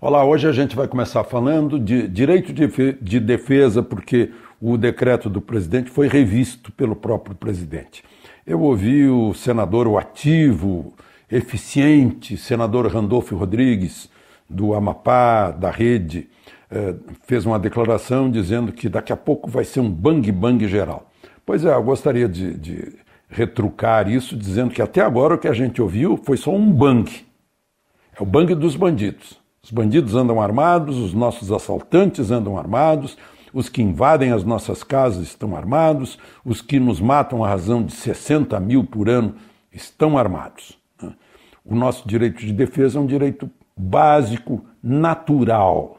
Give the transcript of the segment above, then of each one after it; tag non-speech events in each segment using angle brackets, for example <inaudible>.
Olá, hoje a gente vai começar falando de direito de defesa, porque o decreto do presidente foi revisto pelo próprio presidente. Eu ouvi o senador o ativo, eficiente, senador Randolfo Rodrigues, do Amapá, da rede, eh, fez uma declaração dizendo que daqui a pouco vai ser um bang-bang geral. Pois é, eu gostaria de, de retrucar isso, dizendo que até agora o que a gente ouviu foi só um bang. É o bang dos bandidos. Os bandidos andam armados, os nossos assaltantes andam armados, os que invadem as nossas casas estão armados, os que nos matam à razão de 60 mil por ano estão armados. O nosso direito de defesa é um direito básico, natural.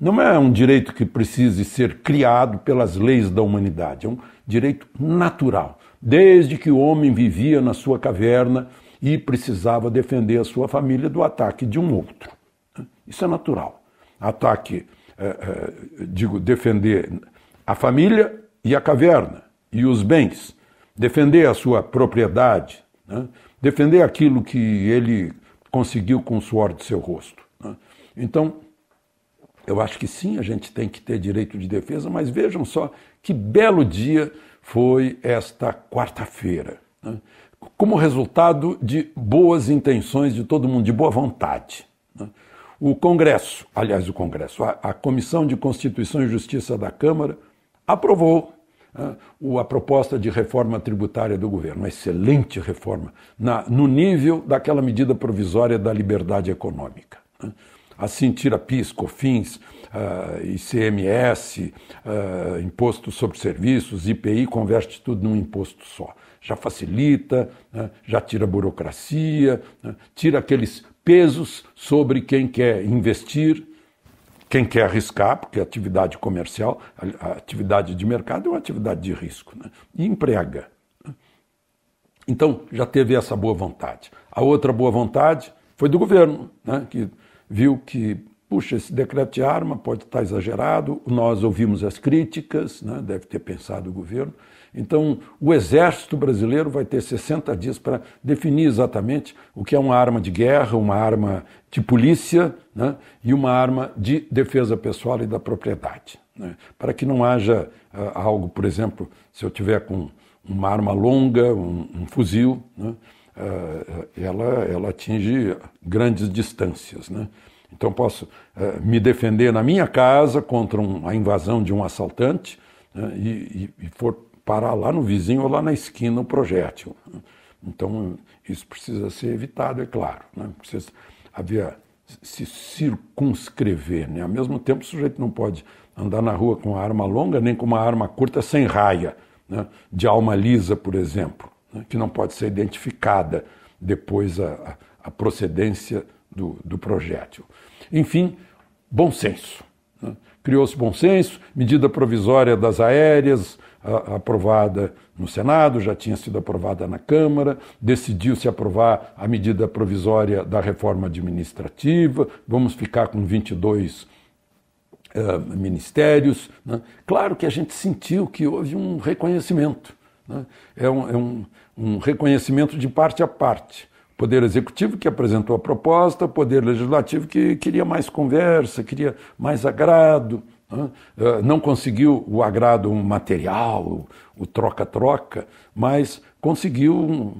Não é um direito que precise ser criado pelas leis da humanidade, é um direito natural. Desde que o homem vivia na sua caverna e precisava defender a sua família do ataque de um outro. Isso é natural. Ataque, é, é, digo, defender a família e a caverna e os bens, defender a sua propriedade, né? defender aquilo que ele conseguiu com o suor de seu rosto. Né? Então, eu acho que sim, a gente tem que ter direito de defesa, mas vejam só que belo dia foi esta quarta-feira. Né? Como resultado de boas intenções de todo mundo, de boa vontade. Né? O Congresso, aliás, o Congresso, a, a, Comissão de Constituição e Justiça da Câmara aprovou né, a proposta de reforma tributária do governo, uma excelente reforma, na, no nível daquela medida provisória da liberdade econômica. Né. Assim, tira PIS, COFINS, uh, ICMS, Imposto sobre Serviços, IPI, converte tudo num imposto só. Já facilita, já tira burocracia, tira aqueles pesos sobre quem quer investir, quem quer arriscar, porque a atividade comercial, a atividade de mercado é uma atividade de risco, né? e emprega. Né? Então, já teve essa boa vontade. A outra boa vontade foi do governo, né? que viu que, puxa, esse decreto de arma pode estar exagerado, nós ouvimos as críticas, né? deve ter pensado o governo, então, o Exército Brasileiro vai ter 60 dias para definir exatamente o que é uma arma de guerra, uma arma de polícia né, e uma arma de defesa pessoal e da propriedade. Né, para que não haja uh, algo, por exemplo, se eu tiver com uma arma longa, um, um fuzil, uh, ela, ela atinge grandes distâncias. Né? Então, posso uh, me defender na minha casa contra um, a invasão de um assaltante né, e, e, for parar lá no vizinho ou lá na esquina o projétil. Então, isso precisa ser evitado, é claro. Né? Precisa haver, se circunscrever. Né? Ao mesmo tempo, o sujeito não pode andar na rua com uma arma longa nem com uma arma curta sem raia, né? de alma lisa, por exemplo, né? que não pode ser identificada depois a, a procedência do, do projétil. Enfim, bom senso. Né? Criou-se bom senso, medida provisória das aéreas, aprovada no Senado, já tinha sido aprovada na Câmara, decidiu-se aprovar a medida provisória da reforma administrativa, vamos ficar com 22 uh, ministérios. Né? Claro que a gente sentiu que houve um reconhecimento, né? é, um, é um, um reconhecimento de parte a parte. Poder Executivo que apresentou a proposta, Poder Legislativo que queria mais conversa, queria mais agrado. Eh, não conseguiu o agrado material, o troca-troca, mas conseguiu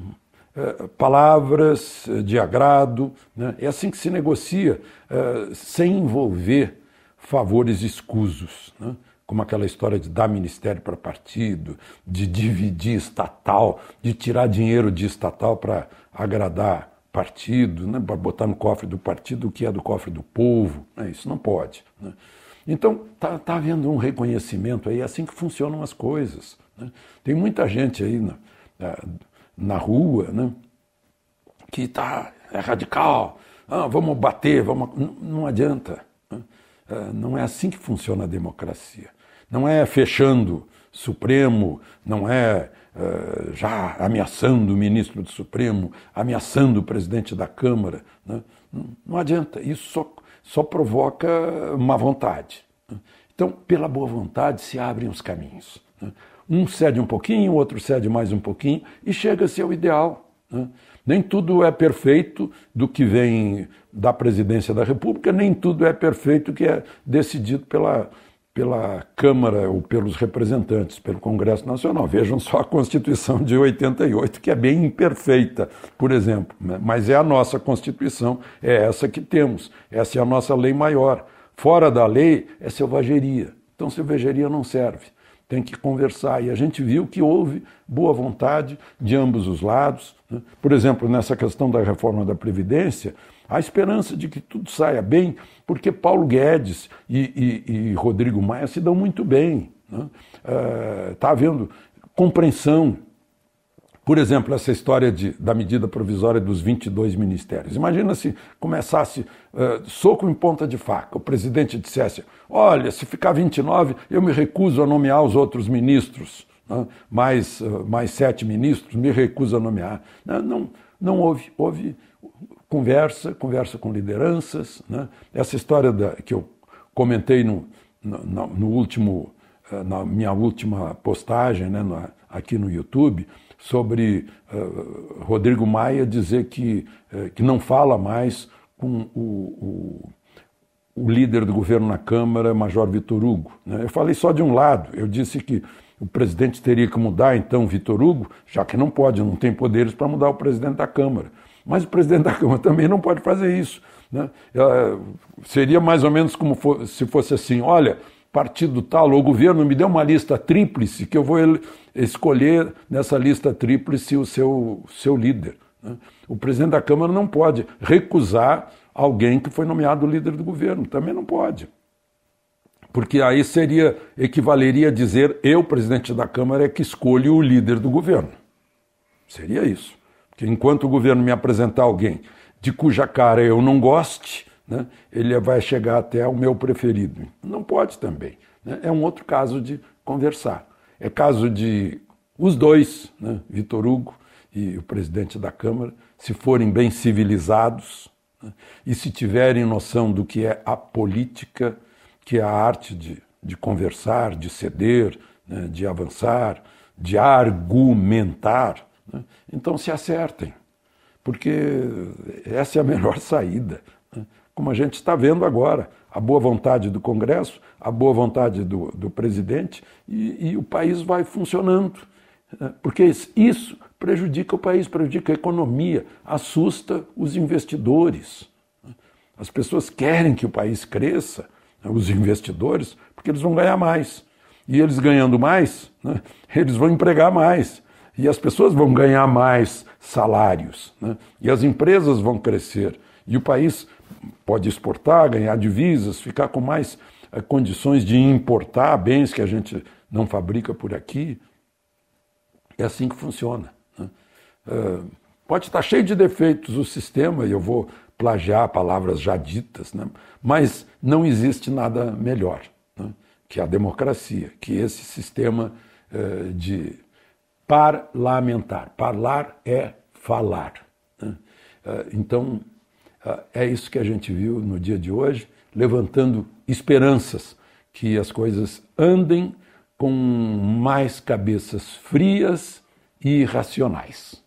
eh, palavras de agrado. Né? É assim que se negocia, eh, sem envolver favores escusos. Como aquela história de dar ministério para partido, de dividir estatal, de tirar dinheiro de estatal para agradar partido, né, para botar no cofre do partido o que é do cofre do povo. Né, isso não pode. Né. Então, está tá havendo um reconhecimento aí, é assim que funcionam as coisas. Né? Tem muita gente aí na, na rua né, que está é radical, ah, vamos bater, vamos. Não, não adianta. Né? É, não é assim que funciona a democracia. Não é fechando Supremo, não é uh, já ameaçando o ministro do Supremo, ameaçando o presidente da Câmara. Né? Não, adianta. Isso só só provoca má vontade. Então, pela boa vontade se abrem os caminhos. Né? Um cede um pouquinho, o outro cede mais um pouquinho e chega-se ao ideal. Né? Nem tudo é perfeito do que vem da presidência da República, nem tudo é perfeito que é decidido pela, pela Câmara ou pelos representantes, pelo Congresso Nacional. Vejam só a Constituição de 88, que é bem imperfeita, por exemplo, mas é a nossa Constituição, é essa que temos, essa é a nossa lei maior. Fora da lei é selvageria. Então, selvageria não serve tem que conversar. E a gente viu que houve boa vontade de ambos os lados. Né? Por exemplo, nessa questão da reforma da Previdência, há esperança de que tudo saia bem, porque Paulo Guedes e, e, e Rodrigo Maia se dão muito bem. Está né? uh, havendo compreensão por exemplo, essa história de, da medida provisória dos 22 ministérios. Imagina se começasse uh, soco em ponta de faca, o presidente dissesse: olha, se ficar 29, eu me recuso a nomear os outros ministros, né? mais, uh, mais sete ministros, me recuso a nomear. Não, não, não houve, houve conversa, conversa com lideranças. Né? Essa história da, que eu comentei no, no, no último, uh, na minha última postagem né, aqui no YouTube sobre uh, Rodrigo Maia dizer que, uh, que não fala mais com o, o, o, líder do governo na Câmara, Major Vitor Hugo. Né? Eu falei só de um lado, eu disse que o presidente teria que mudar então Vitor Hugo, já que não pode, não tem poderes para mudar o presidente da Câmara. Mas o presidente da Câmara <laughs> também não pode fazer isso. Né? Uh, seria mais ou menos como for, se fosse assim: olha, partido tal ou governo me dê uma lista tríplice que eu vou escolher nessa lista tríplice o seu, seu líder. Né? O presidente da Câmara não pode recusar alguém que foi nomeado líder do governo, também não pode. Porque aí seria, equivaleria a dizer, eu, presidente da Câmara, é que escolho o líder do governo. Seria isso. Porque enquanto o governo me apresentar alguém de cuja cara eu não goste, né, ele vai chegar até o meu preferido. Não pode também. Né? É um outro caso de conversar. É caso de os dois, né, Vitor Hugo e o presidente da Câmara, se forem bem civilizados né, e se tiverem noção do que é a política, que é a arte de, de conversar, de ceder, né, de avançar, de argumentar, né, então se acertem, porque essa é a <laughs> melhor saída. Né, como a gente está vendo agora a boa vontade do Congresso, a boa vontade do, do presidente e, e o país vai funcionando. Né? Porque isso prejudica o país, prejudica a economia, assusta os investidores. Né? As pessoas querem que o país cresça, os investidores, porque eles vão ganhar mais. E eles ganhando mais, né? eles vão empregar mais. E as pessoas vão ganhar mais salários. Né? E as empresas vão crescer. E o país pode exportar, ganhar divisas, ficar com mais é, condições de importar bens que a gente não fabrica por aqui. É assim que funciona. Né? É, pode estar cheio de defeitos o sistema, e eu vou plagiar palavras já ditas, né? mas não existe nada melhor né? que a democracia, que esse sistema é, de parlamentar. Parlar é falar. Né? Então, é isso que a gente viu no dia de hoje, levantando esperanças que as coisas andem com mais cabeças frias e racionais.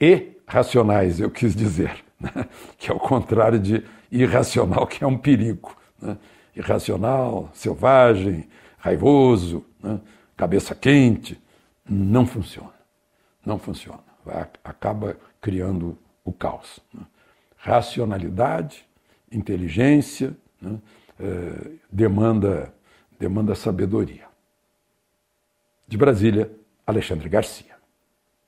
E racionais, eu quis dizer, <laughs> né? que é o contrário de irracional, que é um perigo. Né? Irracional, selvagem, raivoso, né? cabeça quente, não funciona. Não funciona. Vai, acaba criando o caos. Racionalidade, inteligência, né, eh, demanda, demanda sabedoria. De Brasília, Alexandre Garcia.